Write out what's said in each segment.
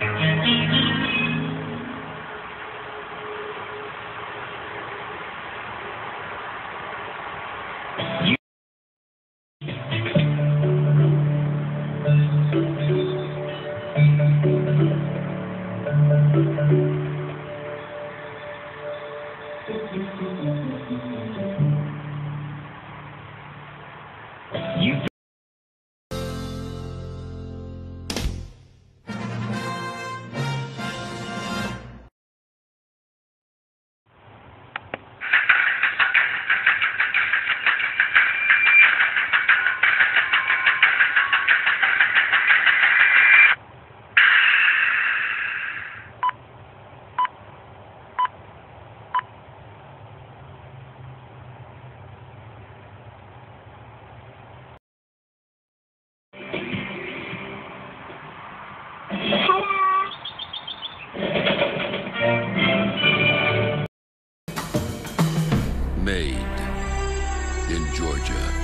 You Made in Georgia.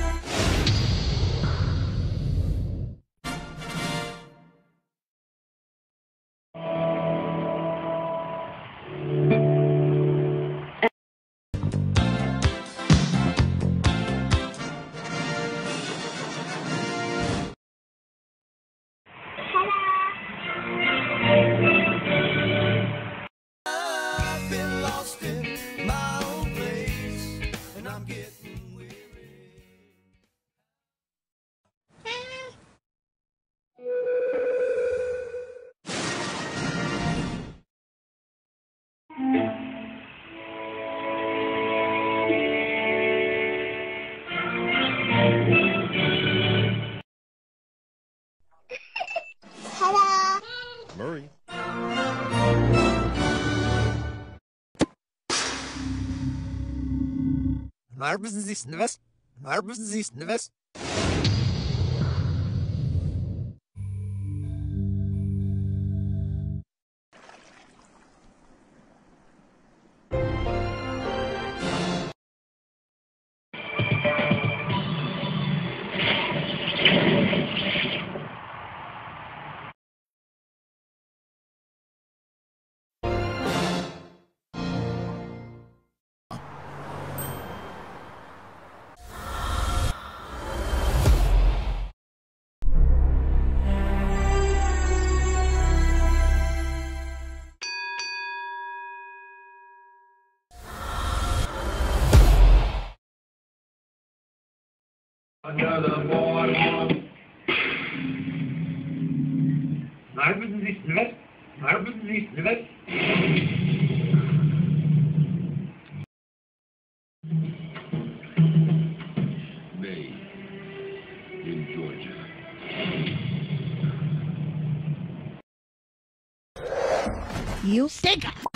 Murray. Var mısın siz nefes? Var mısın Another boy. Var mısın siz nefes? Var mısın siz in Georgia. You stink.